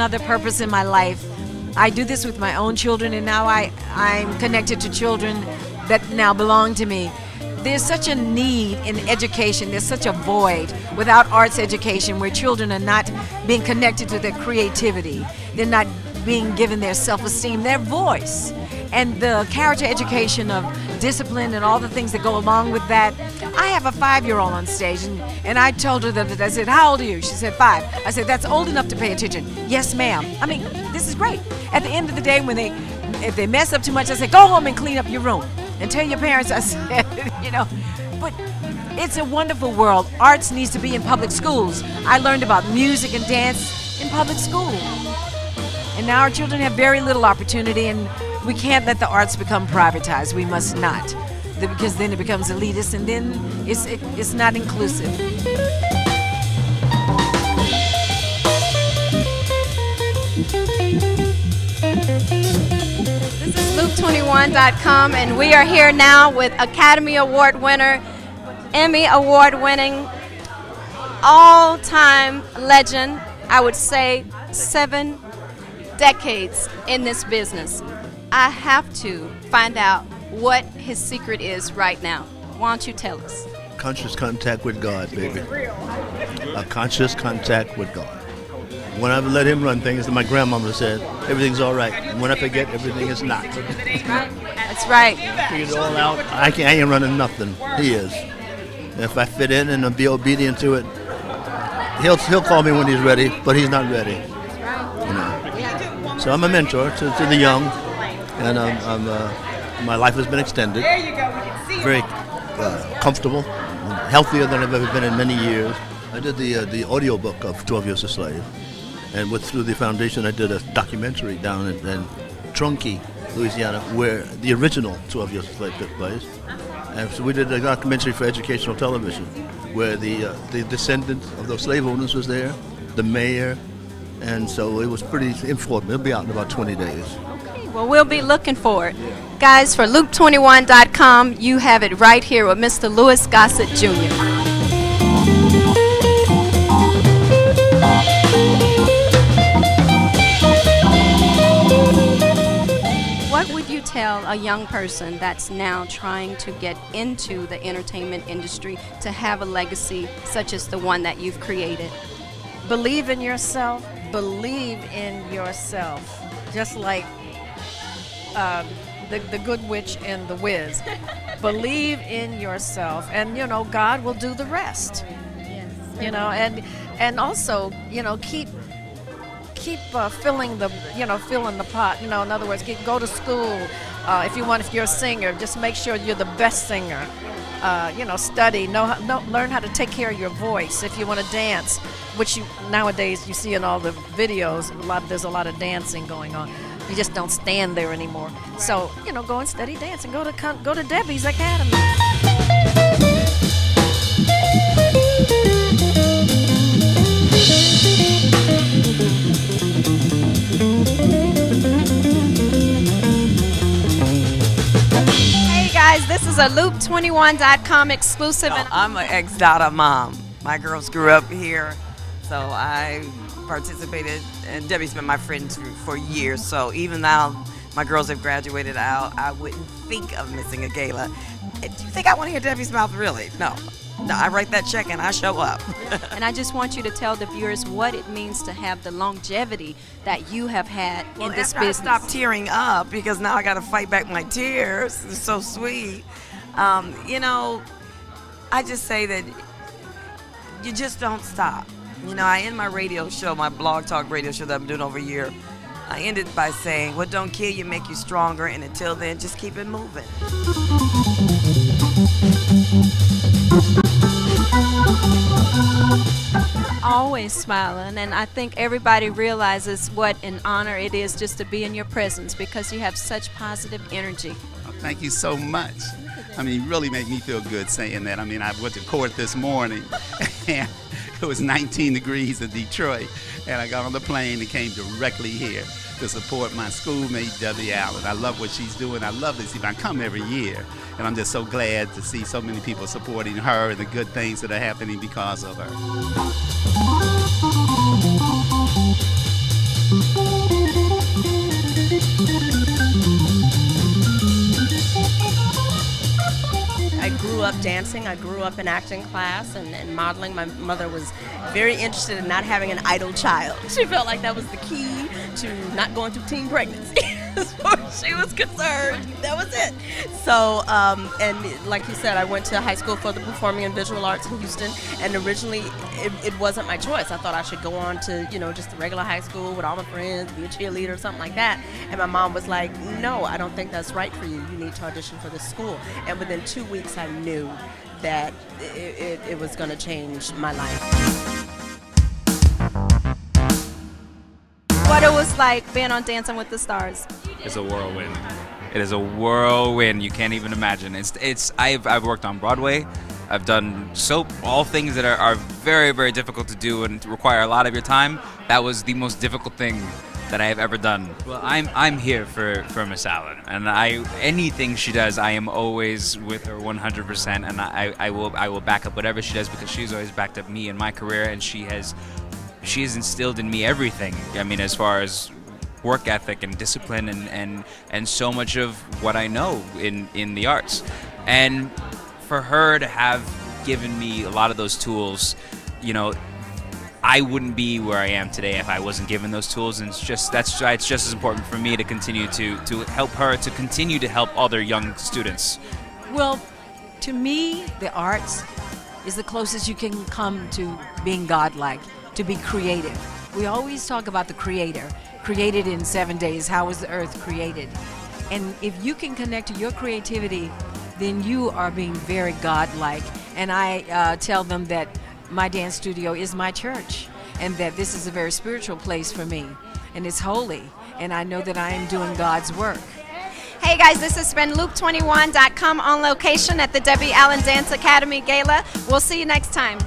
is a whole nother purpose in my life. I do this with my own children, and now I, I'm connected to children that now belong to me. There's such a need in education, there's such a void without arts education where children are not being connected to their creativity, they're not being given their self esteem, their voice. And the character education of discipline and all the things that go along with that. I have a five year old on stage, and, and I told her that I said, How old are you? She said, Five. I said, That's old enough to pay attention. Yes, ma'am. I mean, this is great. At the end of the day, when they if they mess up too much, I said, Go home and clean up your room and tell your parents I said, you know. But it's a wonderful world. Arts needs to be in public schools. I learned about music and dance in public school. And now our children have very little opportunity, and we can't let the arts become privatized. We must not, because then it becomes elitist, and then it's it, it's not inclusive. This is Loop21.com, and we are here now with Academy Award winner, Emmy Award winning, all time legend, I would say seven decades in this business. I have to find out what his secret is right now. Why don't you tell us? Conscious contact with God, baby. A conscious contact with God. When I let Him run things, my grandmama said, everything's all right. When I forget, everything is not. That's right. Figured it all out. I, can't, I ain't running nothing. He is. And if I fit in and be obedient to it, he'll he'll call me when he's ready, but he's not ready. You know. So I'm a mentor to, to the young, and um, I'm, uh, my life has been extended. there you go Very uh, comfortable, healthier than I've ever been in many years. I did the uh, the audio book of 12 Years a Slave, and with through the foundation, I did a documentary down in, in Bunkie, Louisiana, where the original 12 Years a Slave took place. And so we did a documentary for educational television, where the uh, the descendant of those slave owners was there, the mayor, and so it was pretty informative. It'll be out in about 20 days. Well, we'll be looking for it. Guys, for Loop21.com, you have it right here with Mr. Louis Gossett Jr. What would you tell a young person that's now trying to get into the entertainment industry to have a legacy such as the one that you've created? Believe in yourself. Believe in yourself. Just like um, the, the Good Witch and the Wiz. Believe in yourself, and you know God will do the rest. Yes. You know, and and also you know keep keep uh, filling the you know filling the pot. You know, in other words, keep, go to school. Uh, if you want, if you're a singer, just make sure you're the best singer. Uh, you know, study, know, how, know, learn how to take care of your voice. If you want to dance, which you nowadays you see in all the videos, a lot there's a lot of dancing going on. You just don't stand there anymore. So you know, go and study dance and go to go to Debbie's Academy. Hey guys, this is a Loop21.com exclusive. and I'm an ex Dada mom. My girls grew up here, so I participated, and Debbie's been my friend for- for years. So even now my girls have graduated out, I wouldn't think of missing a gala. Do you think I want to hear Debbie's mouth? Really? No. No, I write that check and I show up. And I just want you to tell the viewers what it means to have the longevity that you have had Well, in this after business. I stopped tearing up because now I got to fight back my tears. It's so sweet. Um, you know, I just say that you just don't stop. You know, I end my radio show, my blog talk radio show that I'm doing over a year. I end it by saying, "What don't kill you make you stronger," and until then, just keep it moving. always smiling, and I think everybody realizes what an honor it is just to be in your presence because you have such positive energy. Oh, thank you so much. I mean, you really make me feel good saying that. I mean, I went to court this morning, and it was 19 degrees in Detroit, and I got on the plane and came directly here to support my schoolmate Debbie Allen. I love what she's doing. I love this. I come every year, and I'm just so glad to see so many people supporting her and the good things that are happening because of her. Up dancing. I grew up in acting class and, and, modeling. My mother was very interested in not having an idle child. She felt like that was the key to not going through teen pregnancy. as far as she was concerned, that was it. So, um, and like you said, I went to high school for the performing and visual arts in Houston, and originally it, it wasn't my choice. I thought I should go on to, you know, just a regular high school with all my friends, be a cheerleader or something like that. And my mom was like, no, I don't think that's right for you. You need to audition for this school. And within two weeks, I knew that it, it, it was going to change my life. Like being on Dancing with the Stars. It's a whirlwind. It is a whirlwind. You can't even imagine. It's it's I've I've worked on Broadway. I've done soap, all things that are, are very, very difficult to do and require a lot of your time. That was the most difficult thing that I have ever done. Well, I'm I'm here for for Miss Allen, and I anything she does, I am always with her 100%, and I I will I will back up whatever she does because she's always backed up me in my career, and she has she has instilled in me everything. I mean, as far as work ethic and discipline and, and, and so much of what I know in, in the arts. And for her to have given me a lot of those tools, you know, I wouldn't be where I am today if I wasn't given those tools, and it's just that's it's just as important for me to continue to to help her to continue to help other young students. Well, to me, the arts is the closest you can come to being godlike, to be creative. We always talk about the creator, created in seven days. How was the earth created? And if you can connect to your creativity, then you are being very godlike. And I uh, tell them that my dance studio is my church and that this is a very spiritual place for me and it's holy and I know that I am doing God's work. Hey guys, this has been Loop21.com on location at the Debbie Allen Dance Academy Gala. We'll see you next time.